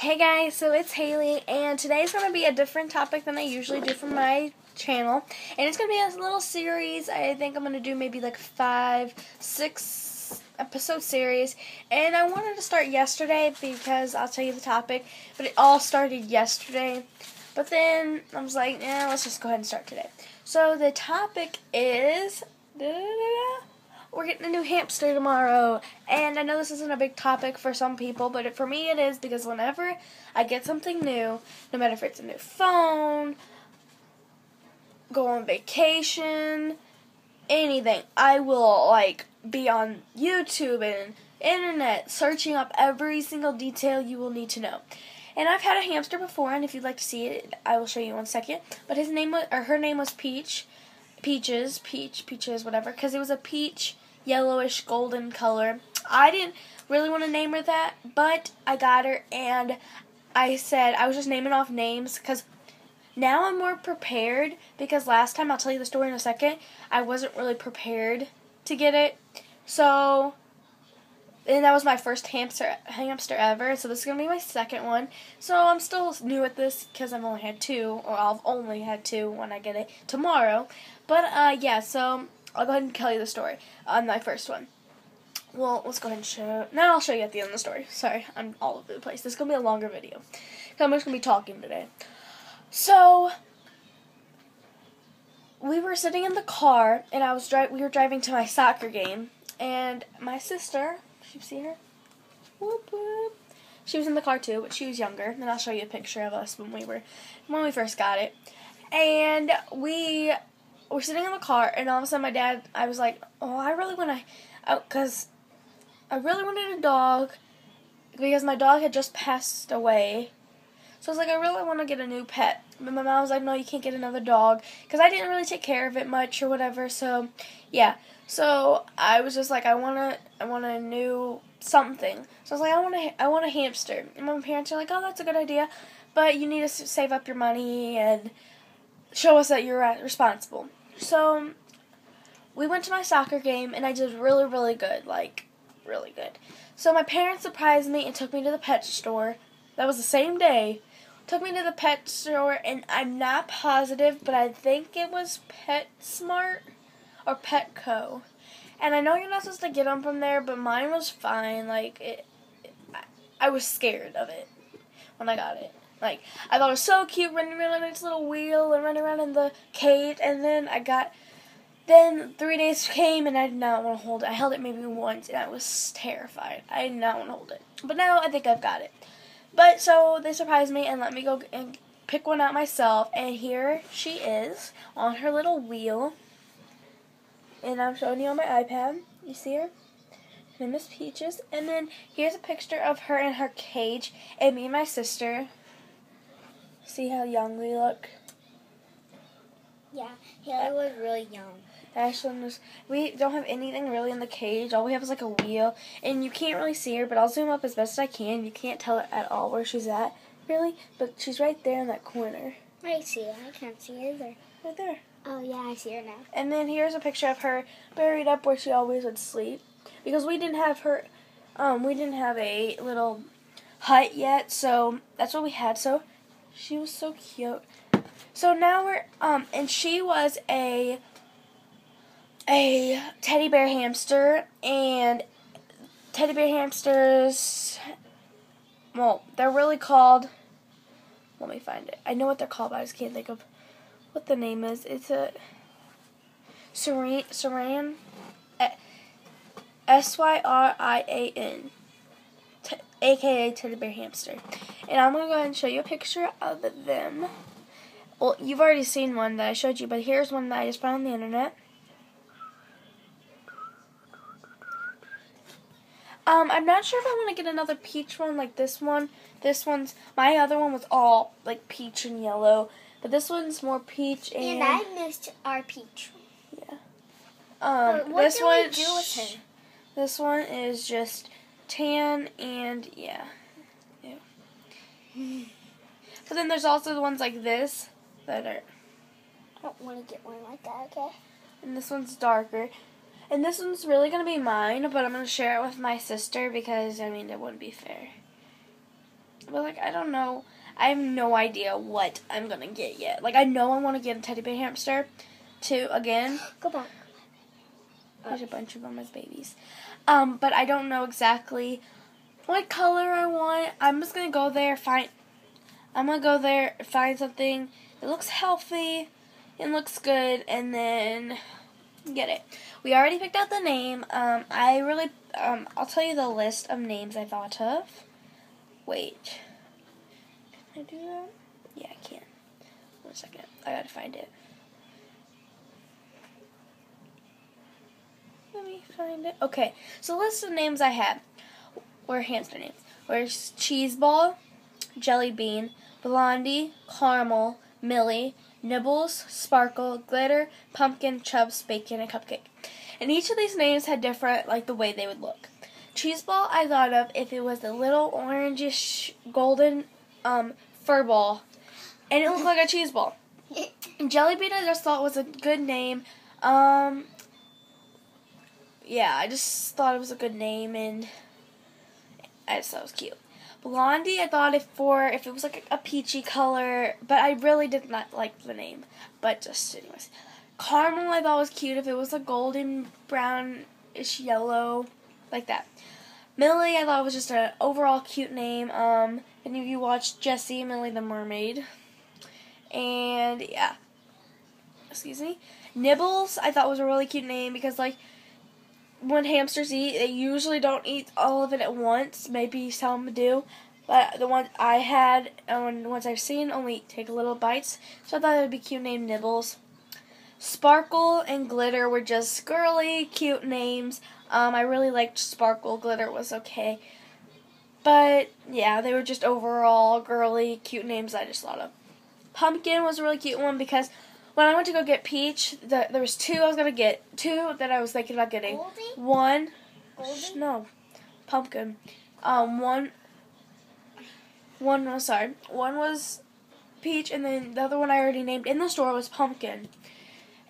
Hey guys, so it's Haley, and today's going to be a different topic than I usually do for my channel. And it's going to be a little series. I think I'm going to do maybe like five, six episode series. And I wanted to start yesterday because I'll tell you the topic, but it all started yesterday. But then I was like, yeah, let's just go ahead and start today. So the topic is. Da, da, da, we're getting a new hamster tomorrow. And I know this isn't a big topic for some people, but for me it is because whenever I get something new, no matter if it's a new phone, go on vacation, anything, I will like be on YouTube and internet searching up every single detail you will need to know. And I've had a hamster before, and if you'd like to see it, I will show you in one second. But his name was, or her name was Peach, Peaches, Peach, Peaches, whatever, because it was a peach yellowish golden color. I didn't really want to name her that, but I got her and I said I was just naming off names because now I'm more prepared because last time I'll tell you the story in a second. I wasn't really prepared to get it, so and that was my first hamster hamster ever. So this is gonna be my second one. So I'm still new at this because I've only had two, or I've only had two when I get it tomorrow. But uh, yeah, so I'll go ahead and tell you the story on my first one. Well, let's go ahead and show. Now I'll show you at the end of the story. Sorry, I'm all over the place. This is gonna be a longer video. I'm just gonna be talking today. So we were sitting in the car, and I was driving. We were driving to my soccer game, and my sister. You see her? Whoop whoop. She was in the car too, but she was younger. And I'll show you a picture of us when we were when we first got it. And we we're sitting in the car, and all of a sudden, my dad, I was like, oh, I really want to, because I really wanted a dog, because my dog had just passed away. So I was like, I really want to get a new pet. But my mom was like, no, you can't get another dog, because I didn't really take care of it much or whatever. So, yeah. So I was just like, I want to, I want a new something. So I was like, I want a, I want a hamster. And my parents are like, oh, that's a good idea, but you need to save up your money and show us that you're uh, responsible. So we went to my soccer game and I did really, really good. Like, really good. So my parents surprised me and took me to the pet store. That was the same day. Took me to the pet store and I'm not positive, but I think it was PetSmart or Petco. And I know you're not supposed to get them from there, but mine was fine. Like it, I was scared of it when I got it. Like I thought it was so cute running around on its little wheel and running around in the cage and then I got then three days came and I did not want to hold it. I held it maybe once and I was terrified. I did not want to hold it. But now I think I've got it. But so they surprised me and let me go and pick one out myself and here she is on her little wheel. And I'm showing you on my iPad. You see her? Her name is Peaches. And then here's a picture of her in her cage and me and my sister. See how young we look? Yeah, Haley was really young. Ashlyn was. We don't have anything really in the cage. All we have is like a wheel, and you can't really see her. But I'll zoom up as best as I can. You can't tell at all where she's at, really. But she's right there in that corner. I see her. I can't see her either. Right there. Oh yeah, I see her now. And then here's a picture of her buried up where she always would sleep, because we didn't have her. Um, we didn't have a little hut yet, so that's what we had. So she was so cute. So now we're um and she was a a teddy bear hamster and teddy bear hamsters well, they're really called let me find it. I know what they're called, but I just can't think of what the name is. It's a Syrian Syrian S Y R I A N aka Teddy Bear Hamster. And I'm going to go ahead and show you a picture of them. Well, you've already seen one that I showed you, but here's one that I just found on the internet. Um, I'm not sure if I want to get another peach one like this one. This one's, my other one was all like peach and yellow, but this one's more peach and. And I missed our peach. Yeah. Um, what this do one. we do with her? This one is just tan and yeah. yeah. But then there's also the ones like this that are. I don't want to get one like that, okay? And this one's darker. And this one's really going to be mine, but I'm going to share it with my sister because, I mean, it wouldn't be fair. but like I don't know. I have no idea what I'm gonna get yet. Like I know I want to get a teddy bear hamster, too. Again, Go back. there's a bunch of them as babies. Um, but I don't know exactly what color I want. I'm just gonna go there find. I'm gonna go there find something that looks healthy and looks good, and then get it. We already picked out the name. Um, I really. Um, I'll tell you the list of names I thought of. Wait. Can I do that? Yeah, I can. One second. I gotta find it. Let me find it. Okay, so the list of names I had were hamster names. Where's Cheese Ball, Jelly Bean, Blondie, Caramel, Millie, Nibbles, Sparkle, Glitter, Pumpkin, Chubs, Bacon, and Cupcake. And each of these names had different, like, the way they would look. Cheese Ball, I thought of if it was a little orangish golden um, fur ball, and it looked like a cheese ball. And Jelly Bean, I just thought was a good name. Um, yeah, I just thought it was a good name, and I just thought it was cute. Blondie, I thought if for if it was like a, a peachy color, but I really did not like the name. But just anyways, Caramel, I thought was cute if it was a golden brownish yellow, like that. Millie, I thought it was just an overall cute name. Um, and if you watched Jessie, Millie the Mermaid, and yeah, excuse me, Nibbles, I thought was a really cute name because like when hamsters eat, they usually don't eat all of it at once. Maybe some do, but the ones I had and the ones I've seen only take little bites. So I thought it would be cute name Nibbles. Sparkle and Glitter were just girly, cute names. Um, I really liked Sparkle. Glitter was okay. But yeah, they were just overall girly, cute names I just thought of. Pumpkin was a really cute one because when I went to go get Peach, the, there was two I was gonna get, two that I was thinking about getting. Goldie? One, Golden? no, pumpkin. Um, one, one was sorry, one was Peach, and then the other one I already named in the store was Pumpkin.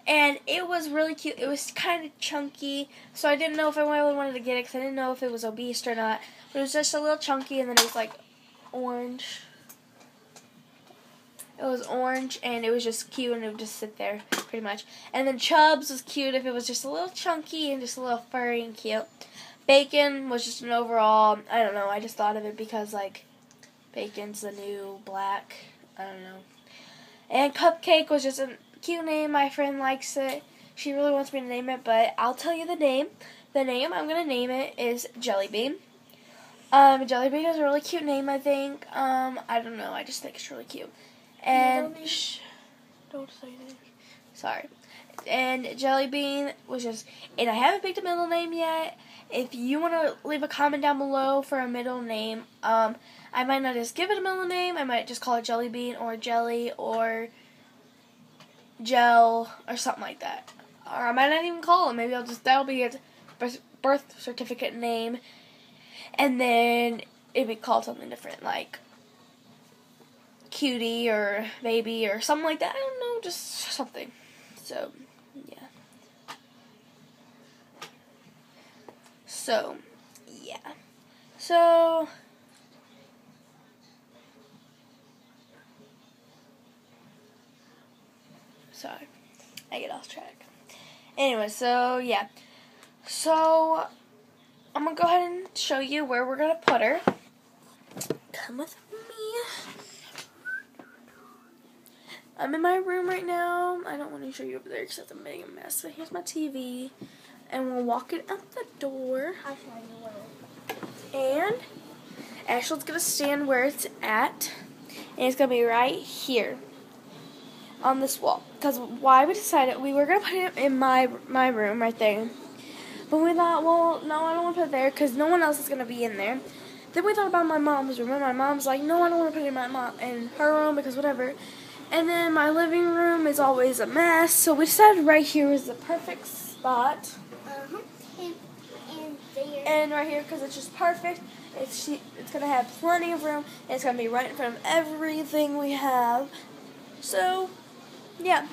And it was really cute. It was kind of chunky, so I didn't know if I really wanted to get it because I didn't know if it was obese or not. But it was just a little chunky, and then it was like orange. It was orange, and it was just cute, and it would just sit there pretty much. And then Chubs was cute if it was just a little chunky and just a little furry and cute. Bacon was just an overall. I don't know. I just thought of it because like, bacon's the new black. I don't know. And Cupcake was just a cute name. My friend likes it. She really wants me to name it, but I'll tell you the name. The name I'm gonna name it is Jelly Bean. Um, Jelly Bean is a really cute name. I think. Um, I don't know. I just think it's really cute. And name? shh, don't say that. Sorry. And Jelly Bean was just, and I haven't picked a middle name yet. If you want to leave a comment down below for a middle name, um, I might not just give it a middle name. I might just call it Jelly Bean or Jelly or Gel or something like that. Or I might not even call it. Maybe I'll just that'll be its birth- birth certificate name, and then it'd be called something different, like Cutie or Baby or something like that. I don't know, just something. So, yeah. So, yeah. So, sorry, I get off track. Anyway, so yeah. So, I'm gonna go ahead and show you where we're gonna put her. Come with me. I'm in my room right now. I don't want to show you over there because it's a big mess. So here's my TV. And we'll walk it out the door. And Ashley's gonna stand where it's at, and it's gonna be right here on this wall. Because why we decided we were gonna put it in my my room right there, but we thought, well, no, I don't want to put it there because no one else is gonna be in there. Then we thought about my mom's room, and my mom's like, no, I don't want to put it in my mom in her room because whatever. And then my living room is always a mess, so we decided right here was the perfect spot. Uh-huh. And, and. And right here, because it's just perfect. It's it's gonna have plenty of room. And it's gonna be right in front of everything we have. So, yeah.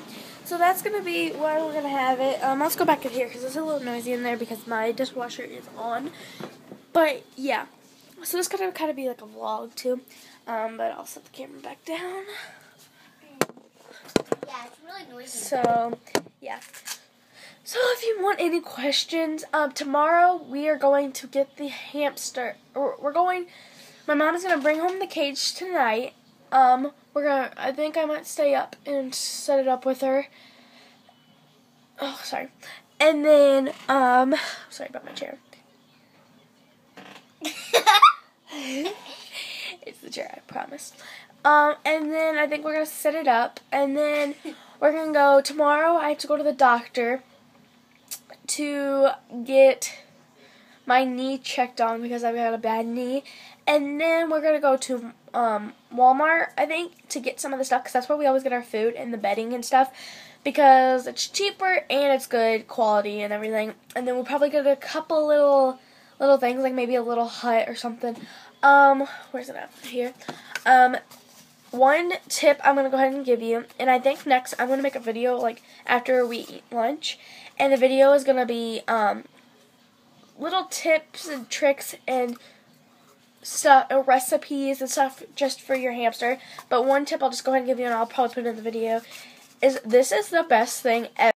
So that's gonna be where we're gonna have it. Um, let's go back in here because it's a little noisy in there because my dishwasher is on. But yeah, so this gonna kind of be like a vlog too, um, but I'll set the camera back down. Yeah, it's really noisy. So, yeah. So if you want any questions, um, tomorrow we are going to get the hamster. Or we're going. My mom is gonna bring home the cage tonight. Um, we're gonna. I think I might stay up and set it up with her. Oh, sorry. And then, um, sorry about my chair. it's the chair, I promise. Um, and then I think we're gonna set it up, and then we're gonna go tomorrow. I have to go to the doctor to get my knee checked on because I've got a bad knee, and then we're gonna go to um, Walmart, I think, to get some of the stuff because that's where we always get our food and the bedding and stuff because it's cheaper and it's good quality and everything. And then we'll probably get a couple little little things like maybe a little hut or something. Um, where's it at? Here. Um, one tip I'm gonna go ahead and give you, and I think next I'm gonna make a video like after we eat lunch, and the video is gonna be um little tips and tricks and stuff, uh, recipes and stuff just for your hamster. But one tip I'll just go ahead and give you, and I'll probably put it in the video, is this is the best thing ever.